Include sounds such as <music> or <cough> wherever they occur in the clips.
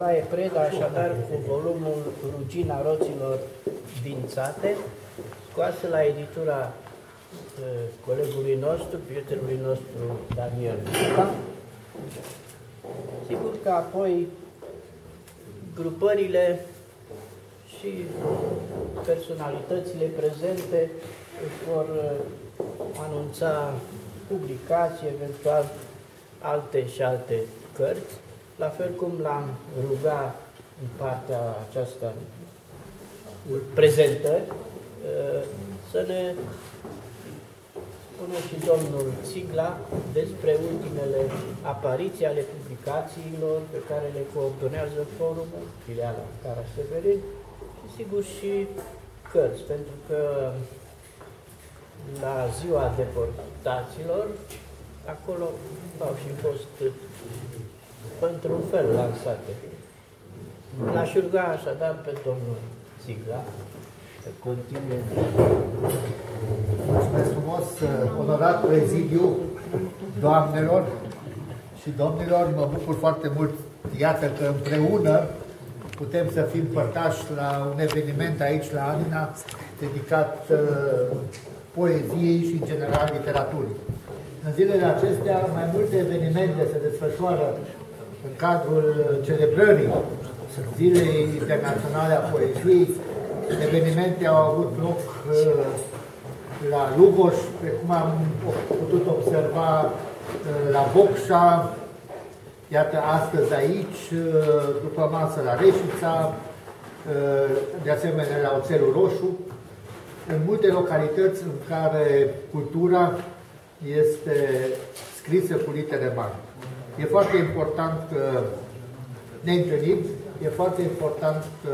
Nicolae Preda, așadar, cu volumul Rugina roților dințate, scoasă la editura uh, colegului nostru, prietenului nostru Daniel Luca. Sigur că apoi grupările și personalitățile prezente vor uh, anunța publicații, eventual alte și alte cărți la fel cum l-am rugat în partea aceasta prezentări, uh, să ne spună și domnul Țigla despre ultimele apariții ale publicațiilor pe care le coordonează forumul, filiala Cara Severin și sigur și cărți, pentru că la ziua deportaților acolo au și fost într-un fel lansate. L-aș ruga așadar pe domnul Țigla să continue. Mulțumesc frumos, onorat prezidiu, doamnelor și domnilor, mă bucur foarte mult, iată că împreună putem să fim părtași la un eveniment aici la Anina dedicat uh, poeziei și în general literaturii. În zilele acestea mai multe evenimente se desfășoară în cadrul celebrării Zilei Internaționale a Poeziei. Evenimente au avut loc uh, la Lugoș, precum am putut observa uh, la Bocșa, iată astăzi aici, uh, după masă la Reșița, de asemenea la Oțelul Roșu, în multe localități în care cultura este scrisă cu litere mari. E foarte important că ne întâlnim, e foarte important că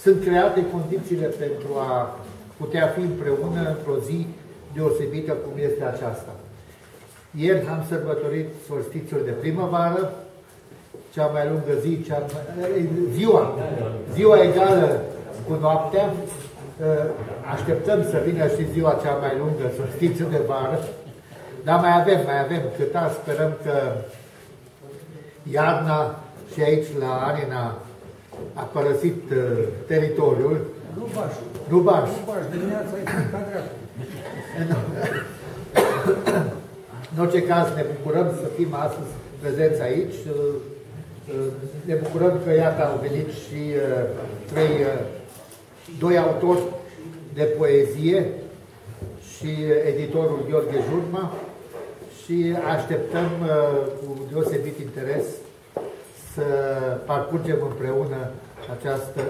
sunt create condițiile pentru a putea fi împreună într-o zi deosebită cum este aceasta. Ieri am sărbătorit solstițiul de primăvară, cea mai lungă zi, cea mai, ziua, ziua egală cu noaptea. Așteptăm să vină și ziua cea mai lungă, solstițiul de vară, dar mai avem, mai avem câta, sperăm că iarna și aici la Arena a părăsit uh, teritoriul. Nu baș. Nu baș. Nu baș, dimineața e plecat În orice caz ne bucurăm să fim astăzi prezenți aici. Uh, uh, ne bucurăm că iată au venit și uh, trei, doi autori de poezie și editorul Gheorghe Jurma, și așteptăm uh, cu deosebit interes să parcurgem împreună această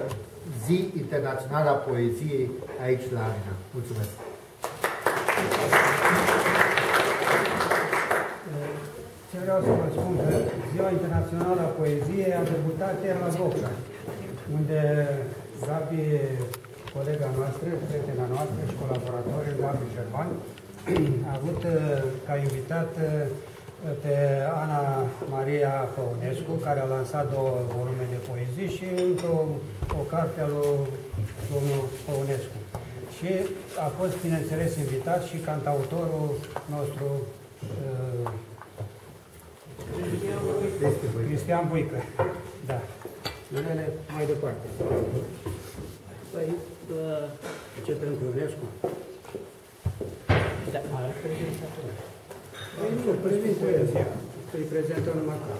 zi internațională a poeziei aici la Arena. Mulțumesc! Ce vreau să vă spun că Ziua Internațională a Poeziei a debutat ieri la Boca, unde Gabi, colega noastră, prietena noastră și colaboratorii, Gabi Șerban, a avut uh, ca invitat uh, pe Ana Maria Păunescu, care a lansat două volume de poezii și într-o o carte a lui domnul Păunescu. Și a fost, bineînțeles, invitat și cantautorul nostru uh, Cristian Buică. Da. Numele mai departe. Păi, ce pentru Ionescu? Da, mai prezentator. Păi nu, prezint poezia. Îi prezentă numai ca.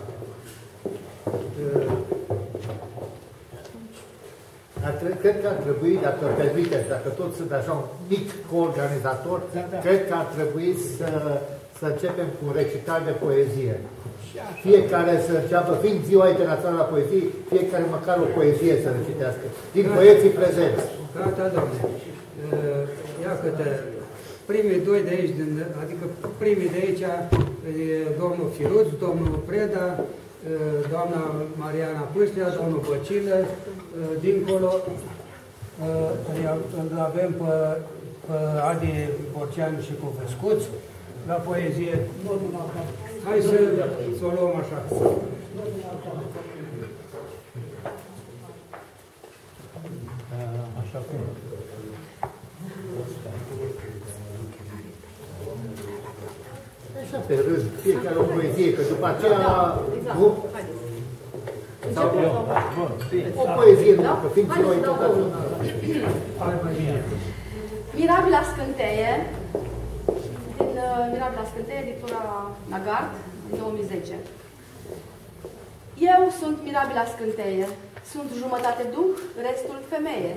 Dar cred că ar trebui, dacă permiteți, dacă toți sunt așa un mic coorganizator, da, da. cred că ar trebui să, să începem cu un recital de poezie. Fiecare să înceapă, fiind Ziua Internațională a Poeziei, fiecare măcar o poezie să recitească, din poeții prezenți. Gata, doamne. Ia câte primii doi de aici, adică primii de aici, domnul Firuț, domnul Preda, doamna Mariana Pâșlea, domnul Băcilă, dincolo îl avem pe, pe Adi Borcean și cu Vescuț, la poezie. Hai să, să o luăm așa. Așa cum. Pe rând, fiecare o poezie, că după aceea... Nu? O poezie, Da? că fiind Hai ziua să dau internațională. Mirabila scânteie, din uh, Mirabila scânteie, editura Nagard, din 2010. Eu sunt Mirabila scânteie, sunt jumătate duh, restul femeie.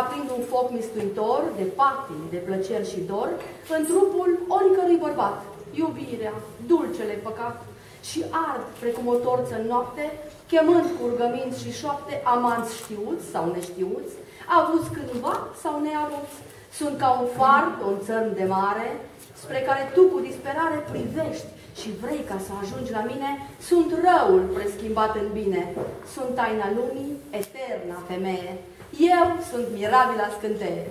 Aprind un foc mistuitor de patimi, de plăceri și dor în trupul oricărui bărbat, iubirea, dulcele păcat, și ard precum o torță în noapte, chemând cu rugăminți și șoapte amanți știuți sau neștiuți, avuți cândva sau neavuți. Sunt ca un far pe un țărm de mare, spre care tu cu disperare privești și vrei ca să ajungi la mine, sunt răul preschimbat în bine, sunt taina lumii, eterna femeie. Eu sunt mirabila scânteie.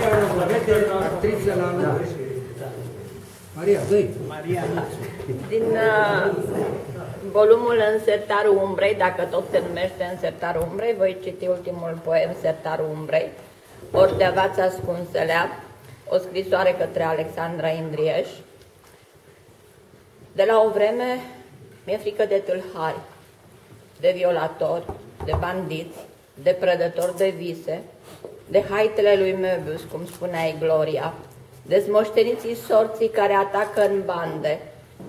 Maria Răzvărete, actriță la Maria, dă Maria Din uh, volumul Însertarul Umbrei, dacă tot se numește Însertarul Umbrei, voi citi ultimul poem, Sertarul Umbrei, ori de avați ascunselea, o scrisoare către Alexandra Indrieș. De la o vreme mi-e frică de tâlhari, de violatori, de bandiți, de prădători de vise, de haitele lui Möbius, cum spuneai, Gloria, de smoșteniții sorții care atacă în bande,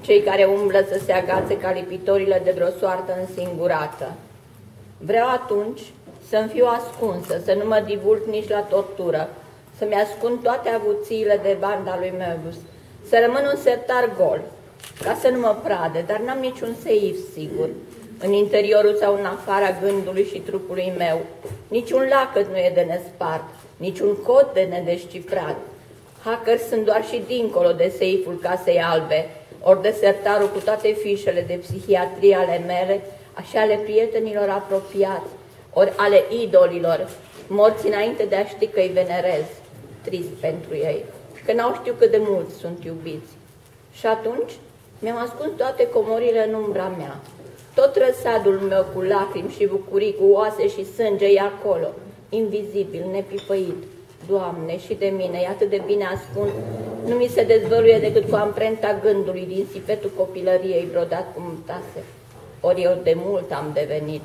cei care umblă să se agațe ca lipitorile de vreo soartă însingurată. Vreau atunci să-mi fiu ascunsă, să nu mă divulg nici la tortură, să-mi ascund toate avuțiile de banda lui Möbius, să rămân un sertar gol, ca să nu mă prade, dar n-am niciun seif sigur, în interiorul sau în afara gândului și trupului meu. Niciun lacăt nu e de nespart, niciun cod de nedescifrat. Hacker sunt doar și dincolo de seiful casei albe, ori de sertarul cu toate fișele de psihiatrie ale mele, așa ale prietenilor apropiați, ori ale idolilor, morți înainte de a ști că îi venerez, trist pentru ei, că n-au știut cât de mulți sunt iubiți. Și atunci mi-am ascuns toate comorile în umbra mea. Tot răsadul meu cu lacrimi și bucurii, cu oase și sânge e acolo, invizibil, nepipăit. Doamne, și de mine, e atât de bine ascuns, nu mi se dezvăluie decât cu amprenta gândului din sipetul copilăriei brodat cu mutase. Ori eu de mult am devenit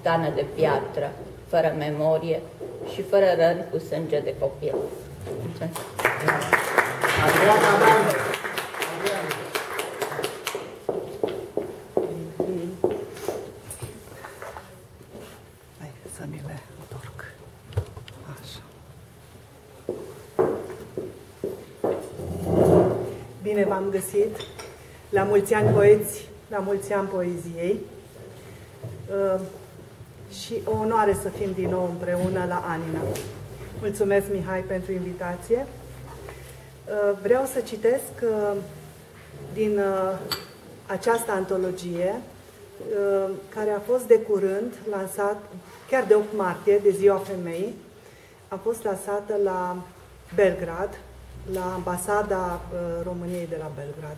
stană de piatră, fără memorie și fără răni cu sânge de copil. Mulțumesc. Adriana Banda. Hai să mi le întorc. Așa. Bine v-am găsit. La mulți ani poeți, la mulți ani poeziei. Uh, și o onoare să fim din nou împreună la Anina. Mulțumesc, Mihai, pentru invitație. Uh, vreau să citesc uh, din uh, această antologie, uh, care a fost de curând lansat, chiar de 8 martie, de Ziua Femeii, a fost lansată la Belgrad, la ambasada uh, României de la Belgrad.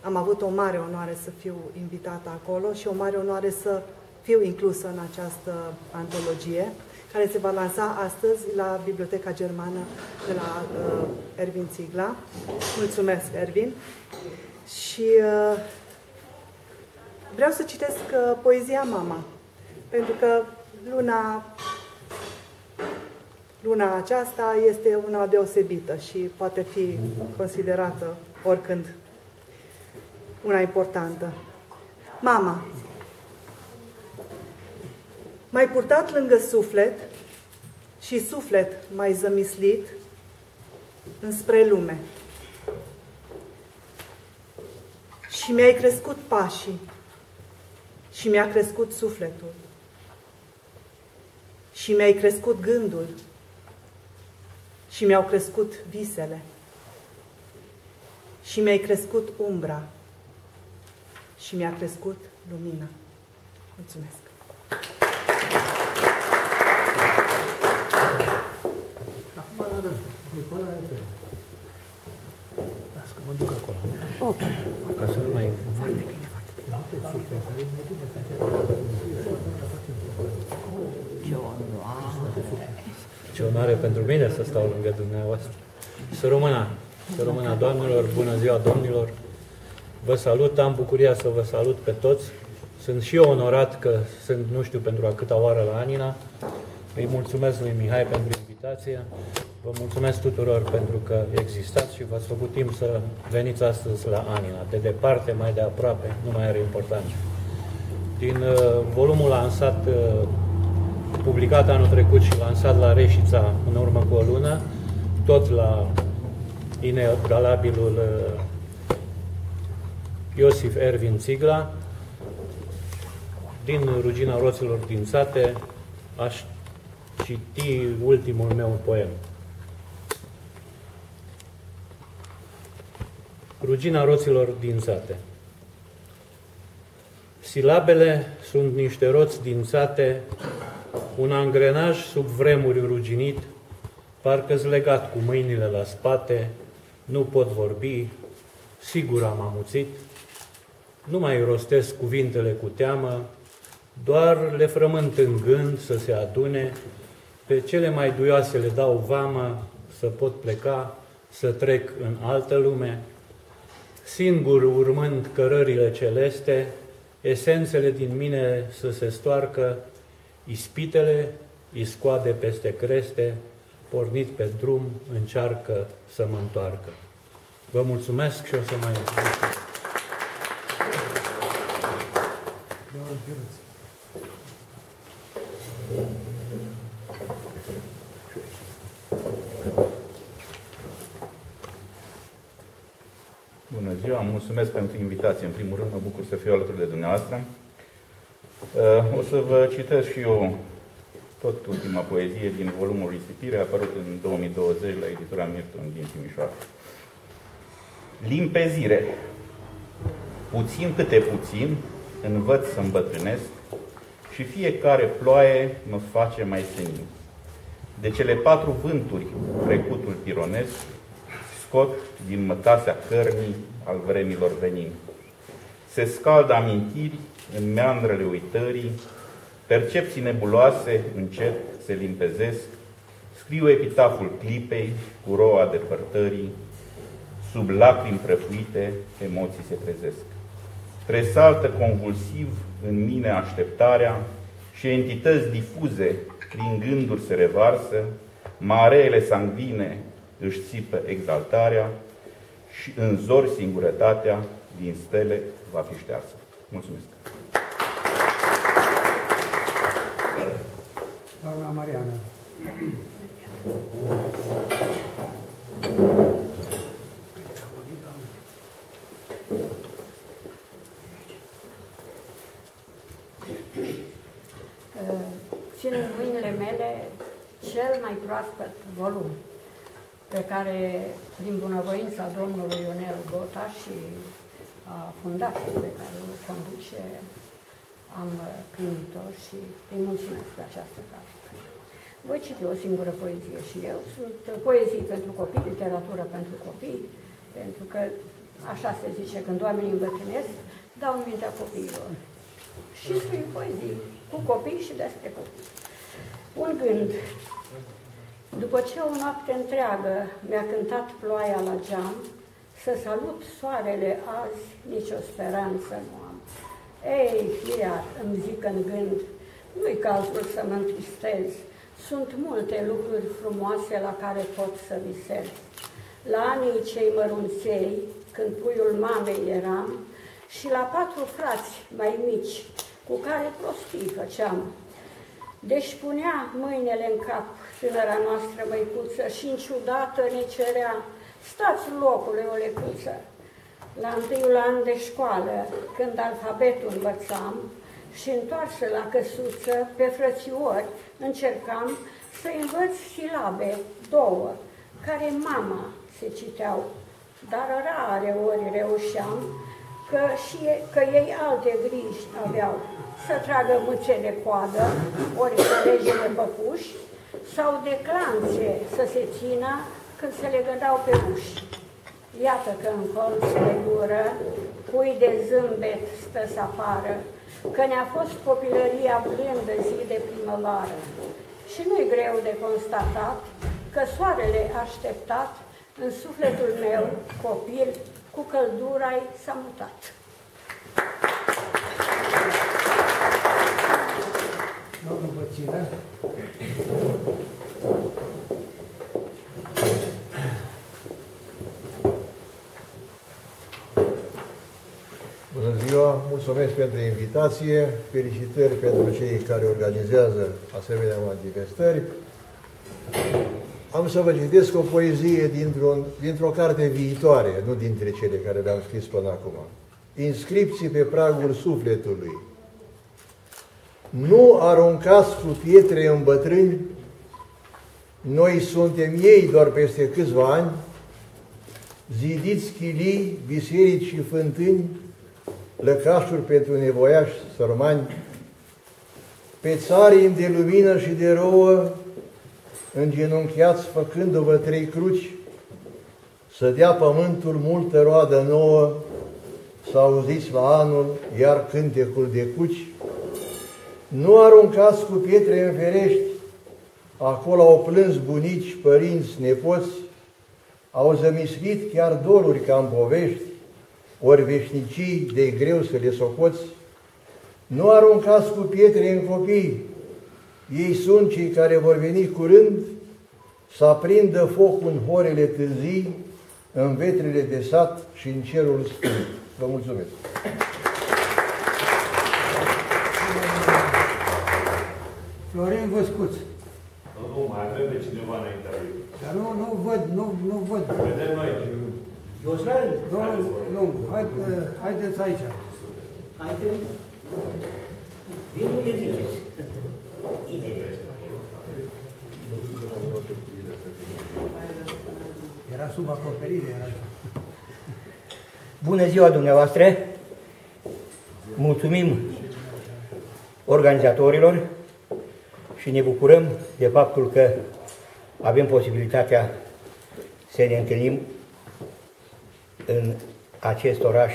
Am avut o mare onoare să fiu invitată acolo și o mare onoare să fiu inclusă în această antologie, care se va lansa astăzi la Biblioteca Germană de la uh, Ervin Țigla. Mulțumesc, Ervin. Și uh, vreau să citesc uh, poezia Mama, pentru că luna, luna aceasta este una deosebită și poate fi considerată oricând una importantă. Mama, mai purtat lângă suflet și suflet mai zămislit înspre lume. Și mi-ai crescut pașii și mi-a crescut sufletul și mi-ai crescut gândul și mi-au crescut visele și mi-ai crescut umbra și mi-a crescut lumina. Mulțumesc! Acum, Nicolae, te rog. Las că mă duc acolo. Ca să nu mai... Ce onoare pentru mine să stau lângă dumneavoastră. Să rămână, să rămână doamnelor, bună ziua domnilor. Vă salut, am bucuria să vă salut pe toți. Sunt și eu onorat că sunt, nu știu pentru a câta oară la Anina. Îi mulțumesc lui Mihai pentru invitație. Vă mulțumesc tuturor pentru că existați și v-ați făcut timp să veniți astăzi la Anina. De departe, mai de aproape, nu mai are importanță. Din uh, volumul lansat, uh, publicat anul trecut și lansat la Reșița în urmă cu o lună, tot la inegalabilul uh, Iosif Ervin Țigla, din Rugina Roților din Sate, aș citi ultimul meu poem. Rugina Roților din Sate Silabele sunt niște roți dințate, un angrenaj sub vremuri ruginit, parcă-s legat cu mâinile la spate, nu pot vorbi, sigur am amuțit, nu mai rostesc cuvintele cu teamă, doar le frământ în gând să se adune, pe cele mai duioase le dau vamă, să pot pleca, să trec în altă lume, singur urmând cărările celeste, esențele din mine să se stoarcă, ispitele îi scoade peste creste, pornit pe drum, încearcă să mă întoarcă. Vă mulțumesc și o să mai... Bună ziua, mulțumesc pentru invitație. În primul rând, mă bucur să fiu alături de dumneavoastră. Uh, o să vă citesc și eu tot ultima poezie din volumul Risipire, apărut în 2020 la editura Mirton din Timișoara. Limpezire. Puțin câte puțin învăț să îmbătrânesc și fiecare ploaie mă face mai senin. De cele patru vânturi trecutul pironesc, scot din mătasea cărnii al vremilor venin. Se scaldă amintiri în meandrele uitării, percepții nebuloase încet se limpezesc, scriu epitaful clipei cu roa depărtării, sub lacrimi prăfuite, emoții se trezesc. Tresaltă convulsiv în mine așteptarea și entități difuze prin gânduri se revarsă, mareele sanguine își țipă exaltarea și în zori singurătatea din stele va fi ștearsă. Mulțumesc! Doamna Mariana. țin în mâinile mele cel mai proaspăt volum pe care, prin bunăvoința domnului Ionel Gota și a fundației pe care o conduce, am primit-o și îi mulțumesc de această carte. Voi citi o singură poezie și eu. Sunt poezii pentru copii, literatură pentru copii, pentru că așa se zice, când oamenii îmbătrânesc, dau în mintea copiilor. Și scriu poezii cu copii și despre copii. Un gând. După ce o noapte întreagă mi-a cântat ploaia la geam, să salut soarele azi, nicio speranță nu am. Ei, iar îmi zic în gând, nu-i cazul să mă întristez, sunt multe lucruri frumoase la care pot să visez. La anii cei mărunței, când puiul mamei eram, și la patru frați mai mici, cu care prostii făceam. Deci punea mâinile în cap tânăra noastră măicuță și ciudată ne cerea, stați locule, o lecuță. La întâiul an de școală, când alfabetul învățam și întoarsă la căsuță, pe frățiori încercam să învăț silabe, două, care mama se citeau, dar rare ori reușeam, că, și, că ei alte griji aveau, să tragă mâțele coadă, ori să regele păpuși, sau de clanțe să se țină când se le gădau pe uși. Iată că în colț de gură, cui de zâmbet stă să apară, că ne-a fost copilăria blândă zi de primăvară. Și nu-i greu de constatat că soarele așteptat în sufletul meu, copil, cu căldura s-a mutat. Domnul Bățilă. Bună ziua, mulțumesc pentru invitație, felicitări pentru cei care organizează asemenea manifestări. Am să vă citesc o poezie dintr-o, dintr-o carte viitoare, nu dintre cele care le-am scris până acum. Inscripții pe pragul sufletului. Nu aruncați cu pietre în bătrâni, noi suntem ei doar peste câțiva ani, zidiți chilii, biserici și fântâni, lăcașuri pentru nevoiași sărmani, pe țarii de lumină și de rouă, îngenunchiați făcându-vă trei cruci, să dea pământul multă roadă nouă, să auziți la anul iar cântecul de cuci. Nu aruncați cu pietre în ferești, acolo au plâns bunici, părinți, nepoți, au zămislit chiar doruri ca în povești, ori veșnicii de greu să le socoți. Nu aruncați cu pietre în copii, ei sunt cei care vor veni curând să aprindă foc în horele târzii, în vetrele de sat și în cerul sfânt. Vă mulțumesc! Florin Văscuț. Nu, nu, mai avem pe cineva înaintea lui. Dar nu, nu văd, nu, nu văd. Vedem noi. Domnul, nu, hai, haideți aici. Haideți. Vin unde ziceți. Era sub acoperire, era Bună ziua dumneavoastră! Mulțumim organizatorilor și ne bucurăm de faptul că avem posibilitatea să ne întâlnim în acest oraș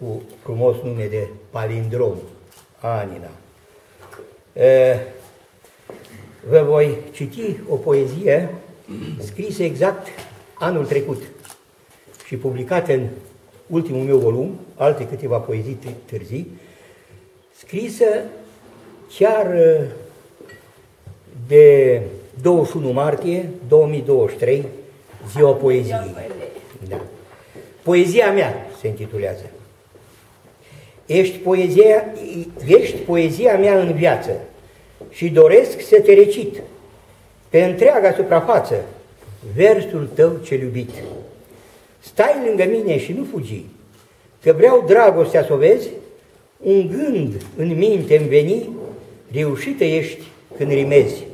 cu frumos nume de Palindrom, Anina. Vă voi citi o poezie scrisă exact anul trecut și publicată în ultimul meu volum, alte câteva poezii târzii, scrisă chiar de 21 martie 2023, ziua poeziei. Da. Poezia mea se intitulează. Ești poezia, ești poezia mea în viață și doresc să te recit pe întreaga suprafață versul tău cel iubit. Stai lângă mine și nu fugi, că vreau dragostea să o vezi, un gând în minte îmi veni, reușită ești când rimezi.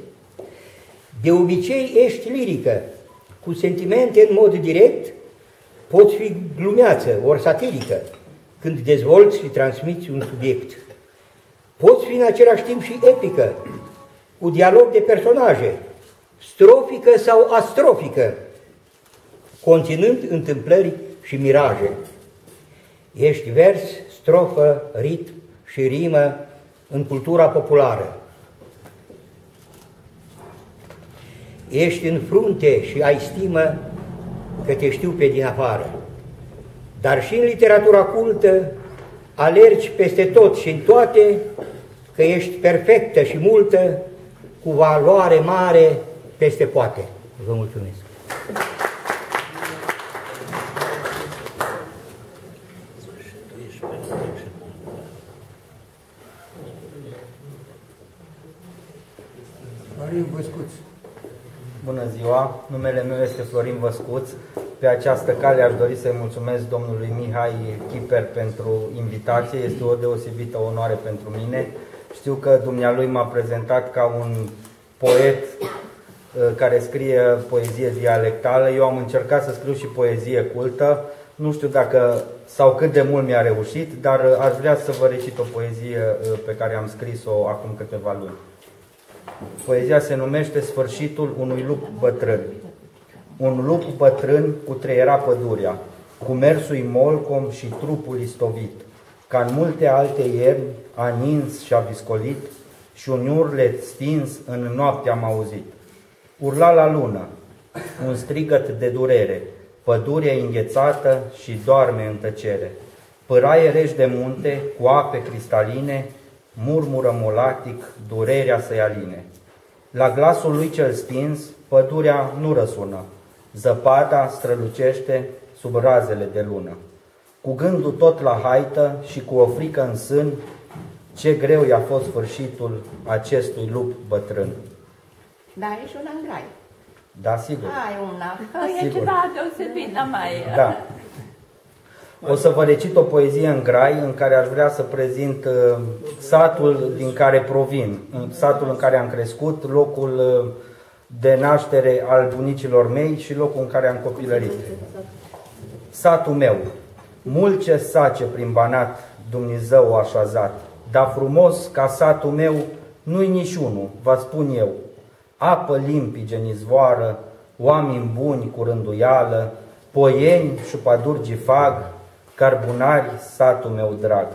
De obicei ești lirică, cu sentimente în mod direct, poți fi glumeață, ori satirică, când dezvolți și transmiți un subiect. Poți fi în același timp și epică, cu dialog de personaje, strofică sau astrofică, conținând întâmplări și miraje. Ești vers, strofă, ritm și rimă în cultura populară. Ești în frunte și ai stimă că te știu pe din afară. Dar și în literatura cultă alergi peste tot și în toate că ești perfectă și multă, cu valoare mare peste poate. Vă mulțumesc! Florin Văscuț. Bună ziua, numele meu este Florin Văscuț. Pe această cale aș dori să-i mulțumesc domnului Mihai Chiper pentru invitație. Este o deosebită onoare pentru mine. Știu că dumnealui m-a prezentat ca un poet uh, care scrie poezie dialectală. Eu am încercat să scriu și poezie cultă. Nu știu dacă sau cât de mult mi-a reușit, dar uh, aș vrea să vă recit o poezie uh, pe care am scris-o acum câteva luni. Poezia se numește Sfârșitul unui lup bătrân. Un lup bătrân cu treiera pădurea, cu mersul molcom și trupul istovit, ca în multe alte ierni a nins și a viscolit, și un urlet stins în noapte am auzit. Urla la lună, un strigăt de durere, pădurea înghețată și doarme în tăcere. Păraie reși de munte, cu ape cristaline, murmură molatic, durerea să-i aline. La glasul lui cel stins, pădurea nu răsună, zăpada strălucește sub razele de lună. Cu gândul tot la haită și cu o frică în sân, ce greu i-a fost sfârșitul acestui lup bătrân. Da, ești una în grai. Da, sigur. Ai una. E Sigur. ceva deosebit, n mai... Da. O să vă recit o poezie în grai în care aș vrea să prezint uh, satul din care provin, în satul în care am crescut, locul uh, de naștere al bunicilor mei și locul în care am copilărit. Satul meu, mult ce sace prin Banat, Dumnezeu a așezat, dar frumos ca satul meu nu-i niciunul, vă spun eu. Apă limpige în izvoară, oameni buni cu rânduială, poieni și padurgi fag, carbunari satul meu drag.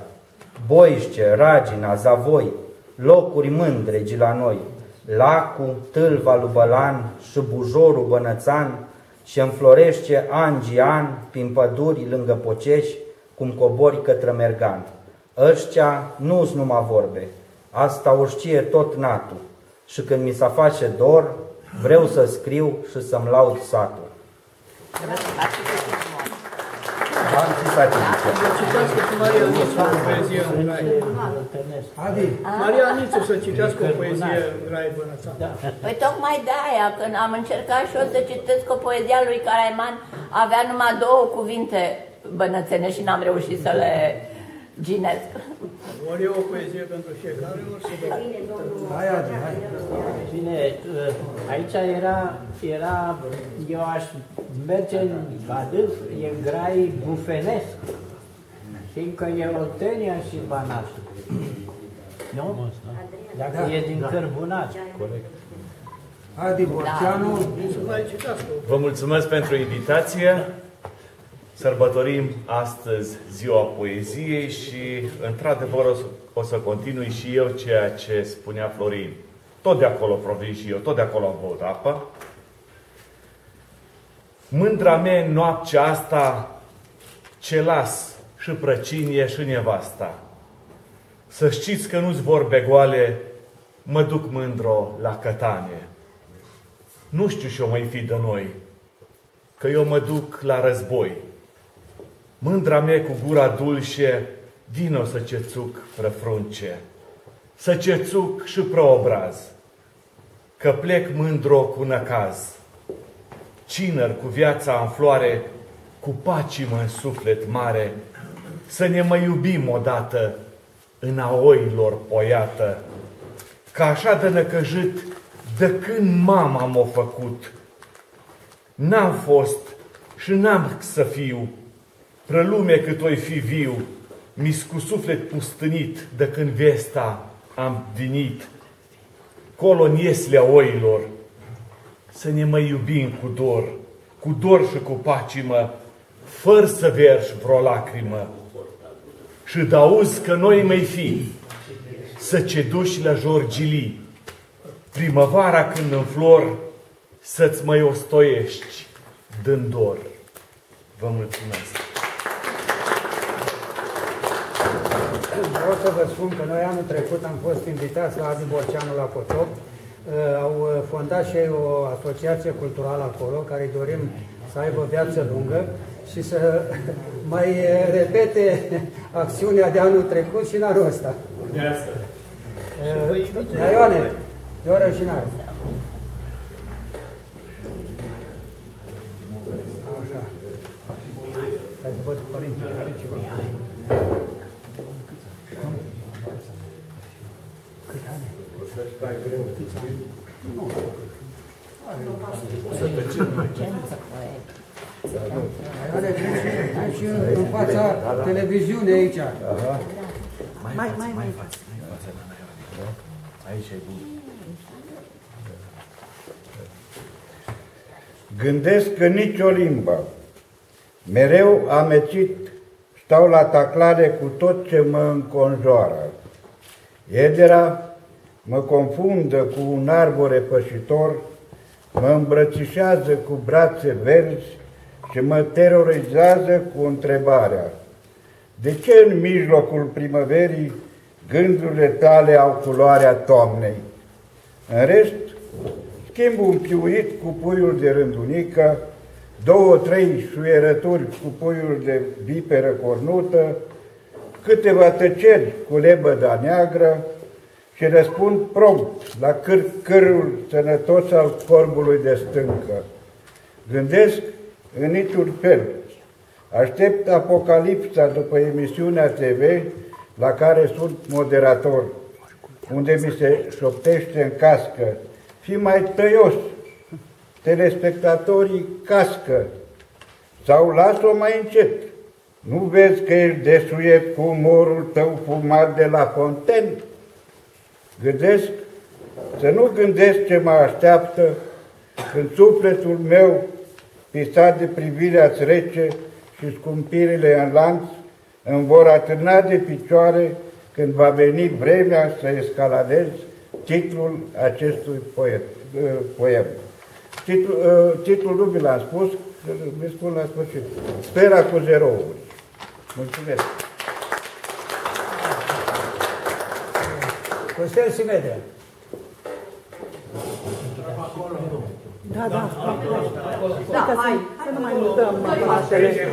Boișce, Ragina, Zavoi, locuri mândregi la noi, Lacul, Tâlva lui Bălan și Bujorul Bănățan, și înflorește an an prin păduri lângă Pocești, cum cobori către Mergan. Ăștia nu-s numai vorbe, asta o știe tot natul. Și când mi se face dor, vreau să scriu și să-mi laud satul. Am și satirică. Citească cu Maria Nițu o poezie în grai. Adi. Maria Nițu să citească o poezie în grai Bănățan. Păi tocmai de aia, când am încercat și eu să citesc o poezia lui Caraiman, avea numai două cuvinte bănățene și n-am reușit să le ginesc. Ori e o poezie pentru fiecare, ori să dau. Hai, Adi, hai. Bine, aici era, era, eu aș merge în adânc, e în grai bufenesc, fiindcă e Oltenia și Banat. Nu? Dacă Da. e din Da. cărbunat. Corect. Adi Borceanu. Să mai citească. Vă mulțumesc pentru invitație. Sărbătorim astăzi ziua poeziei și, într-adevăr, o să, o să continui și eu ceea ce spunea Florin. Tot de acolo provin și eu, tot de acolo am băut apă. Mândra mea în noaptea asta ce las și prăcinie și nevasta. Să știți că nu-ți vorbe goale, mă duc mândro la cătane. Nu știu și-o mai fi de noi, că eu mă duc la război. Mândra mea cu gura dulce, vino să cețuc frăfrunce, să cețuc și preobraz, că plec mândro cu năcaz. Cinăr cu viața în floare, cu pacimă în suflet mare, să ne mai iubim odată în a oilor poiată, ca așa de năcăjit de când mama m-a făcut. N-am fost și n-am să fiu, prălume cât oi fi viu, mi cu suflet pustânit de când vesta am vinit. Colo în ieslea oilor, să ne mai iubim cu dor, cu dor și cu pacimă, fără să verși vreo lacrimă. Și d-auzi că noi mai fi, să ce duci la jorgilii, primăvara când în flor, să-ți mai ostoiești dând dor. Vă mulțumesc! Vreau să vă spun că noi anul trecut am fost invitați la Adi Borceanu la Potop. Uh, Au uh, fondat și ei o asociație culturală acolo, care îi dorim să aibă viață lungă și să <laughs> mai uh, repete <laughs> acțiunea de anul trecut și în anul ăsta. Uh, Da, Ioane, de o rășinare. Așa. Hai să văd părinte, are ceva. Cât ani? Nu. Să tăcem. Are vin și în fața televiziunii aici. Mai, mai, mai, mai față, mai față la mea. Aici e bun. Gândesc că nicio limbă. Mereu amețit stau la taclare cu tot ce mă înconjoară. Edera mă confundă cu un arbore pășitor, mă îmbrățișează cu brațe verzi și mă terorizează cu întrebarea. De ce în mijlocul primăverii gândurile tale au culoarea toamnei? În rest, schimb un piuit cu puiul de rândunică, două, trei șuierături cu puiul de viperă cornută, câteva tăceri cu lebăda neagră și răspund prompt la câr cârul sănătos al corbului de stâncă. Gândesc în niciun fel. Aștept apocalipsa după emisiunea TV la care sunt moderator, unde mi se șoptește în cască. Fii mai tăios, telespectatorii cască, sau las-o mai încet. Nu vezi că ești desuiet cu umorul tău fumat de la fonten? Gândesc să nu gândesc ce mă așteaptă când sufletul meu, pisat de privirea rece și scumpirile în lanț, îmi vor atârna de picioare când va veni vremea să escaladez titlul acestui poet, uh, poem. Titlul, uh, titlul nu vi l-am spus, vi spun la sfârșit. Spera cu zerouri. Mulțumesc! Costel Simedea. Da, da. Da, hai, să nu mai mutăm aparatele.